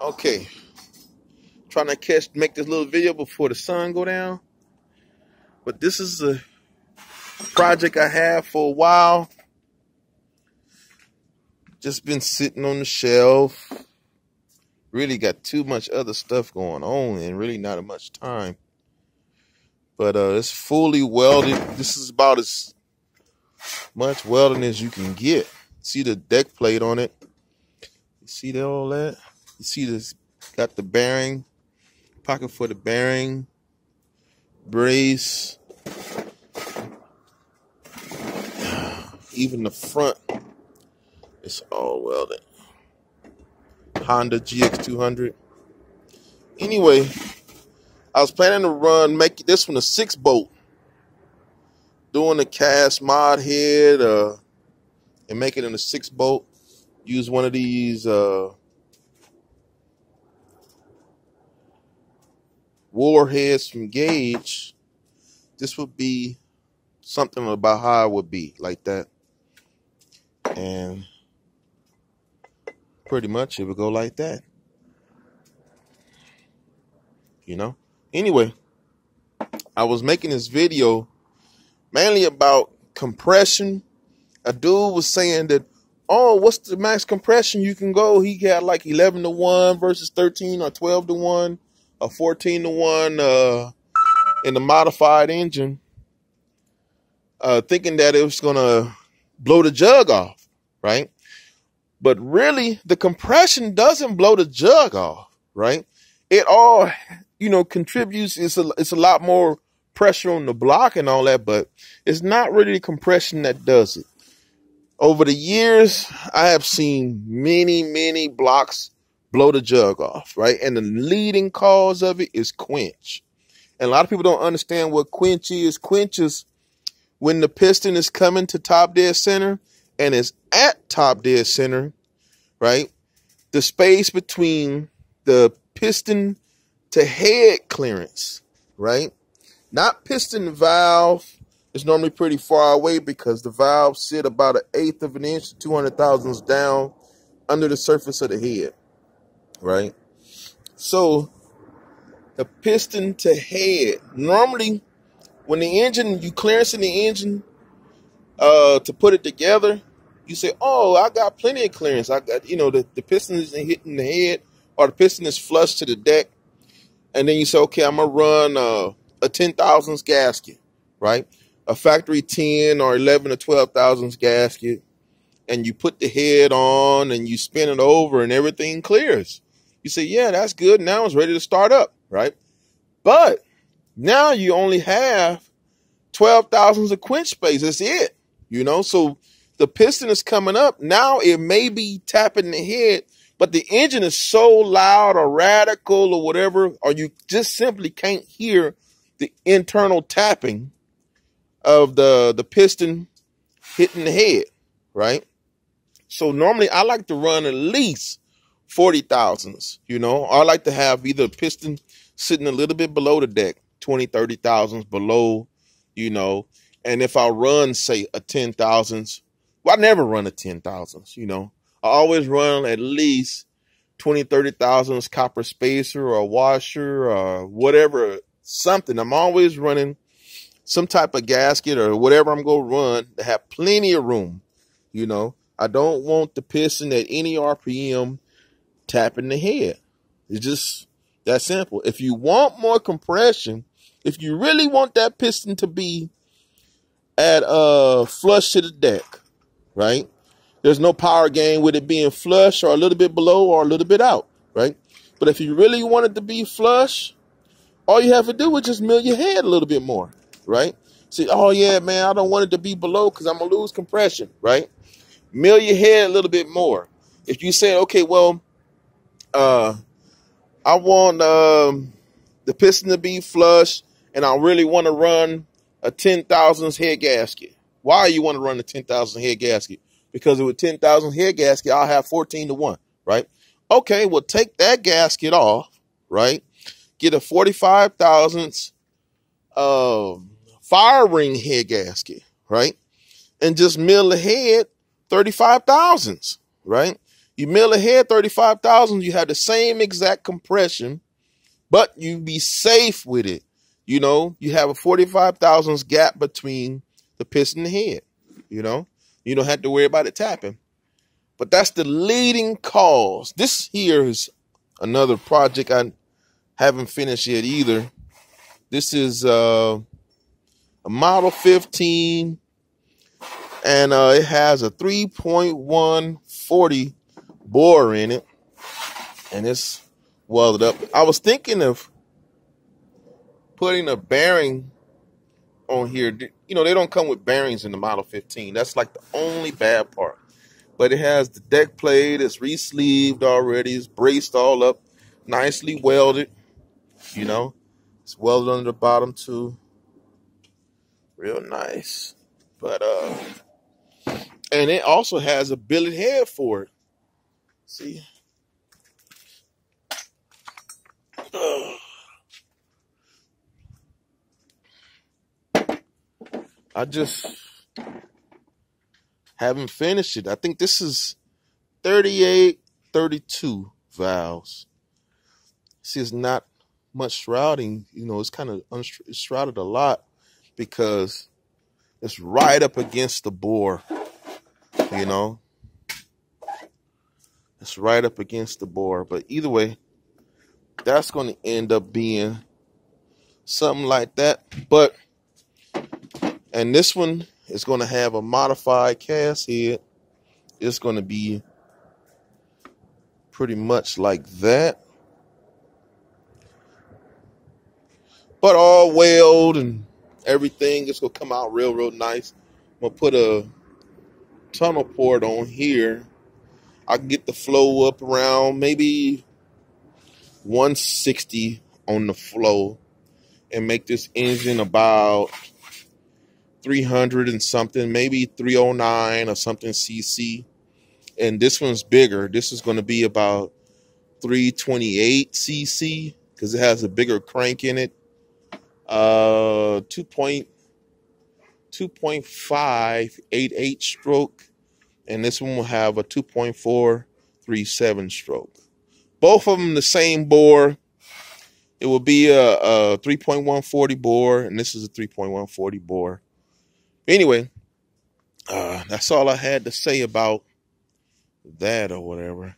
Okay. Trying to catch make this little video before the sun go down. But this is a project I have for a while. Just been sitting on the shelf. Really got too much other stuff going on and really not much time. But uh it's fully welded. This is about as much welding as you can get. See the deck plate on it. See see all that? You see this got the bearing, pocket for the bearing, brace, even the front it's all welded. Honda GX200. Anyway, I was planning to run, make this one a six bolt. Doing a cast mod head uh, and make it in a six bolt. Use one of these uh, warheads from Gage, this would be something about how it would be like that. And pretty much it would go like that. You know? Anyway, I was making this video mainly about compression. A dude was saying that, oh, what's the max compression you can go? He got like 11 to 1 versus 13 or 12 to 1 a 14 to 1 uh, in the modified engine, uh, thinking that it was going to blow the jug off, right? But really, the compression doesn't blow the jug off, right? It all, you know, contributes. It's a, it's a lot more pressure on the block and all that, but it's not really the compression that does it. Over the years, I have seen many, many blocks blow the jug off, right? And the leading cause of it is quench. And a lot of people don't understand what quench is. Quench is when the piston is coming to top dead center and is at top dead center, right? The space between the piston to head clearance, right? Not piston valve is normally pretty far away because the valves sit about an eighth of an inch, to 200 thousandths down under the surface of the head right? So the piston to head. Normally, when the engine, you clearance in the engine uh, to put it together, you say, oh, I got plenty of clearance. I got, you know, the, the piston is hitting the head or the piston is flush to the deck. And then you say, okay, I'm to run uh, a 10 thousandths gasket, right? A factory 10 or 11 or 12 thousandths gasket. And you put the head on and you spin it over and everything clears. You say, yeah, that's good. Now it's ready to start up, right? But now you only have 12 thousandths of quench space. That's it, you know? So the piston is coming up. Now it may be tapping the head, but the engine is so loud or radical or whatever, or you just simply can't hear the internal tapping of the, the piston hitting the head, right? So normally I like to run at least 40 thousandths, you know. I like to have either a piston sitting a little bit below the deck, 20, 30 thousandths below, you know. And if I run, say, a 10 thousandths, well, I never run a 10 thousandths, you know. I always run at least 20, 30 thousandths copper spacer or washer or whatever, something. I'm always running some type of gasket or whatever I'm going to run to have plenty of room, you know. I don't want the piston at any RPM tapping the head. It's just that simple. If you want more compression, if you really want that piston to be at uh flush to the deck, right? There's no power gain with it being flush or a little bit below or a little bit out, right? But if you really want it to be flush, all you have to do is just mill your head a little bit more, right? See, oh yeah, man, I don't want it to be below because I'm gonna lose compression, right? Mill your head a little bit more. If you say, okay, well, uh, I want um, the piston to be flush, and I really want to run a 10 thousandths head gasket. Why you want to run a 10 thousand head gasket? Because with 10 thousand head gasket, I'll have 14 to 1, right? Okay, well, take that gasket off, right? Get a 45 thousandths uh, fire ring head gasket, right? And just mill the head 35 thousandths, right? You mill ahead 35,000, you have the same exact compression, but you be safe with it. You know, you have a 45 thousandths gap between the piston and the head. You know, you don't have to worry about it tapping. But that's the leading cause. This here is another project I haven't finished yet either. This is uh, a Model 15, and uh, it has a 3.140 bore in it, and it's welded up. I was thinking of putting a bearing on here. You know, they don't come with bearings in the Model 15. That's like the only bad part. But it has the deck plate. It's re-sleeved already. It's braced all up, nicely welded. You know, it's welded under the bottom too. Real nice. But uh, and it also has a billet head for it. See. I just haven't finished it. I think this is 38, 32 valves. See, it's not much shrouding. You know, it's kind of unshrouded shrouded a lot because it's right up against the bore. You know, it's right up against the bore. But either way, that's going to end up being something like that. But and this one is going to have a modified cast head. It's going to be pretty much like that. But all weld and everything. It's going to come out real, real nice. I'm going to put a tunnel port on here. I can get the flow up around maybe 160 on the flow and make this engine about 300 and something, maybe 309 or something cc. And this one's bigger. This is going to be about 328 cc because it has a bigger crank in it. Uh, 2. stroke, and this one will have a 2.437 stroke. Both of them the same bore. It will be a, a 3.140 bore, and this is a 3.140 bore. Anyway, uh, that's all I had to say about that or whatever.